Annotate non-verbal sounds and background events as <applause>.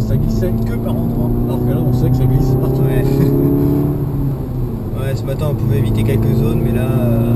ça glissait que par endroits. Alors que là, on sait que ça glisse partout. Ouais. <laughs> ouais, ce matin, on pouvait éviter quelques zones, mais là. Euh,